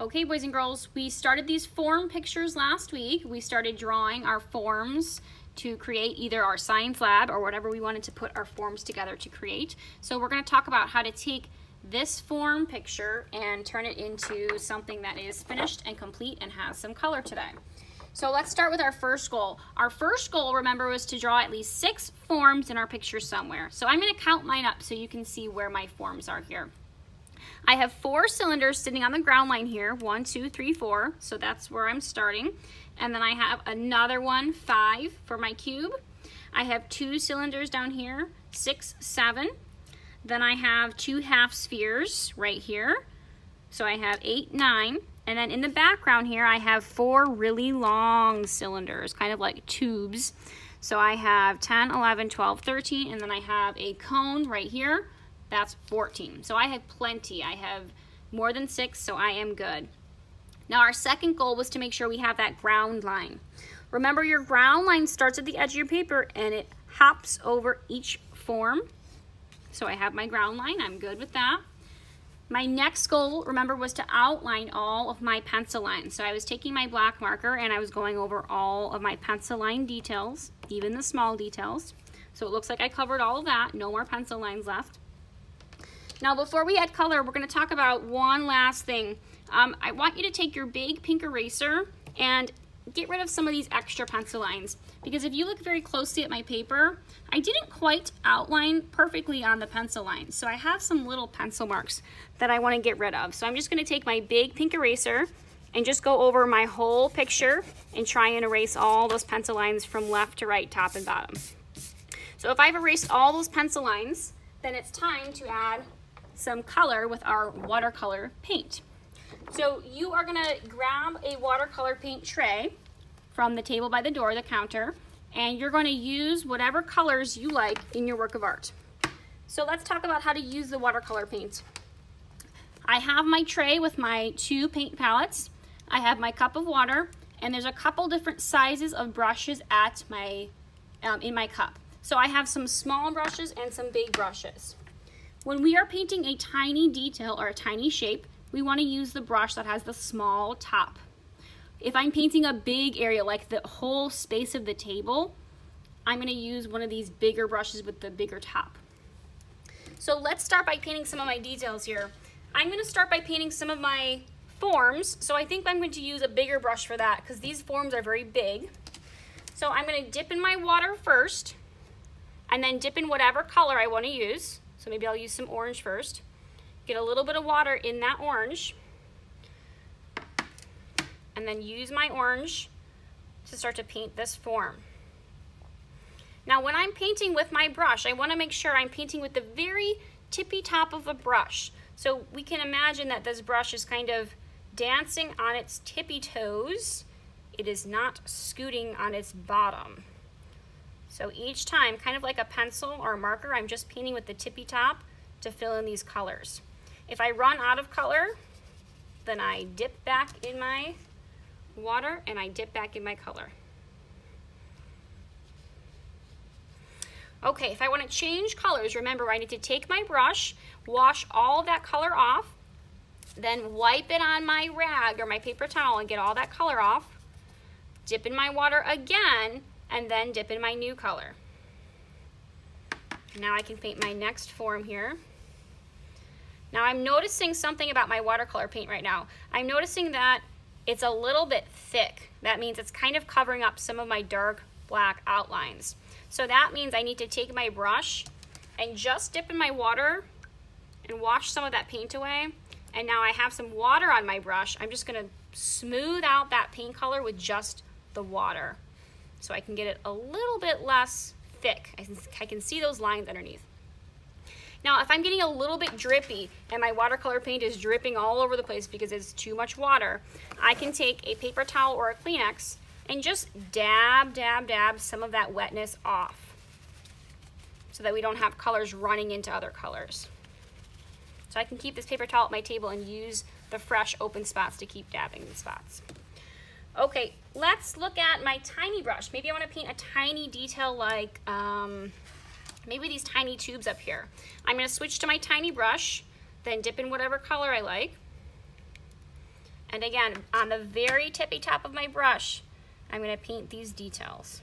Okay, boys and girls, we started these form pictures last week. We started drawing our forms to create either our science lab or whatever we wanted to put our forms together to create. So we're going to talk about how to take this form picture and turn it into something that is finished and complete and has some color today. So let's start with our first goal. Our first goal, remember, was to draw at least six forms in our picture somewhere. So I'm going to count mine up so you can see where my forms are here. I have four cylinders sitting on the ground line here, one, two, three, four, so that's where I'm starting. And then I have another one, five, for my cube. I have two cylinders down here, six, seven. Then I have two half spheres right here. So I have eight, nine. And then in the background here, I have four really long cylinders, kind of like tubes. So I have 10, 11, 12, 13, and then I have a cone right here that's 14. So I have plenty. I have more than six, so I am good. Now our second goal was to make sure we have that ground line. Remember your ground line starts at the edge of your paper and it hops over each form. So I have my ground line, I'm good with that. My next goal, remember, was to outline all of my pencil lines. So I was taking my black marker and I was going over all of my pencil line details, even the small details. So it looks like I covered all of that, no more pencil lines left. Now before we add color, we're gonna talk about one last thing. Um, I want you to take your big pink eraser and get rid of some of these extra pencil lines because if you look very closely at my paper, I didn't quite outline perfectly on the pencil lines. So I have some little pencil marks that I wanna get rid of. So I'm just gonna take my big pink eraser and just go over my whole picture and try and erase all those pencil lines from left to right, top and bottom. So if I've erased all those pencil lines, then it's time to add some color with our watercolor paint. So you are gonna grab a watercolor paint tray from the table by the door, the counter, and you're gonna use whatever colors you like in your work of art. So let's talk about how to use the watercolor paint. I have my tray with my two paint palettes. I have my cup of water, and there's a couple different sizes of brushes at my, um, in my cup. So I have some small brushes and some big brushes. When we are painting a tiny detail or a tiny shape, we want to use the brush that has the small top. If I'm painting a big area like the whole space of the table, I'm going to use one of these bigger brushes with the bigger top. So let's start by painting some of my details here. I'm going to start by painting some of my forms, so I think I'm going to use a bigger brush for that because these forms are very big. So I'm going to dip in my water first, and then dip in whatever color I want to use. So maybe I'll use some orange first. Get a little bit of water in that orange. And then use my orange to start to paint this form. Now when I'm painting with my brush, I want to make sure I'm painting with the very tippy top of a brush. So we can imagine that this brush is kind of dancing on its tippy toes. It is not scooting on its bottom. So each time, kind of like a pencil or a marker, I'm just painting with the tippy top to fill in these colors. If I run out of color, then I dip back in my water and I dip back in my color. Okay, if I want to change colors, remember I need to take my brush, wash all that color off, then wipe it on my rag or my paper towel and get all that color off, dip in my water again, and then dip in my new color. Now I can paint my next form here. Now I'm noticing something about my watercolor paint right now. I'm noticing that it's a little bit thick. That means it's kind of covering up some of my dark black outlines. So that means I need to take my brush and just dip in my water and wash some of that paint away. And now I have some water on my brush. I'm just gonna smooth out that paint color with just the water so I can get it a little bit less thick. I can, I can see those lines underneath. Now, if I'm getting a little bit drippy and my watercolor paint is dripping all over the place because it's too much water, I can take a paper towel or a Kleenex and just dab, dab, dab some of that wetness off so that we don't have colors running into other colors. So I can keep this paper towel at my table and use the fresh open spots to keep dabbing the spots. Okay, let's look at my tiny brush. Maybe I want to paint a tiny detail like um, maybe these tiny tubes up here. I'm going to switch to my tiny brush, then dip in whatever color I like. And again, on the very tippy top of my brush, I'm gonna paint these details.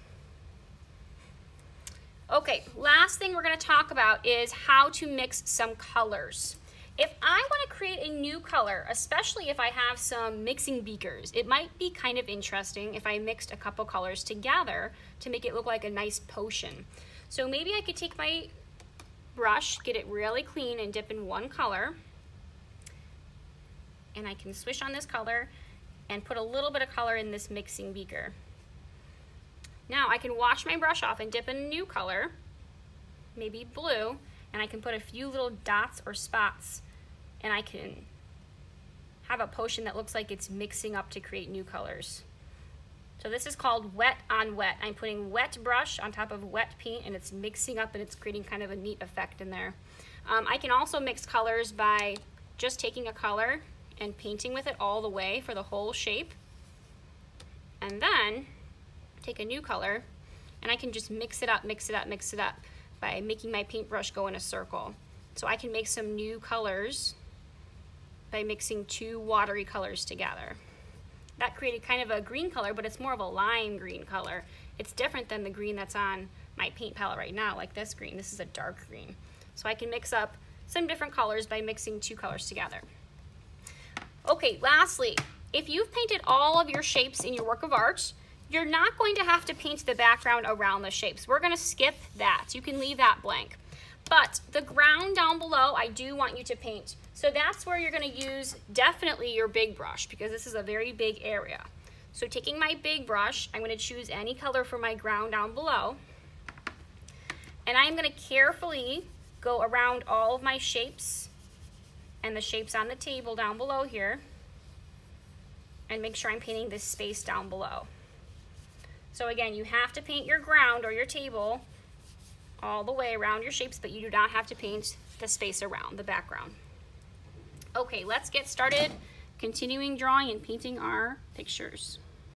Okay, last thing we're gonna talk about is how to mix some colors. If I wanna create a new color, especially if I have some mixing beakers, it might be kind of interesting if I mixed a couple colors together to make it look like a nice potion. So maybe I could take my brush, get it really clean and dip in one color. And I can swish on this color and put a little bit of color in this mixing beaker. Now I can wash my brush off and dip in a new color, maybe blue, and I can put a few little dots or spots and I can have a potion that looks like it's mixing up to create new colors. So this is called wet on wet. I'm putting wet brush on top of wet paint and it's mixing up and it's creating kind of a neat effect in there. Um, I can also mix colors by just taking a color and painting with it all the way for the whole shape. And then take a new color, and I can just mix it up, mix it up, mix it up by making my paintbrush go in a circle. So I can make some new colors by mixing two watery colors together. That created kind of a green color, but it's more of a lime green color. It's different than the green that's on my paint palette right now, like this green. This is a dark green. So I can mix up some different colors by mixing two colors together. Okay, lastly, if you've painted all of your shapes in your work of art, you're not going to have to paint the background around the shapes. We're gonna skip that. You can leave that blank. But the ground down below, I do want you to paint. So that's where you're gonna use definitely your big brush because this is a very big area. So taking my big brush, I'm gonna choose any color for my ground down below. And I'm gonna carefully go around all of my shapes and the shapes on the table down below here and make sure I'm painting this space down below. So again, you have to paint your ground or your table all the way around your shapes, but you do not have to paint the space around the background. Okay, let's get started continuing drawing and painting our pictures.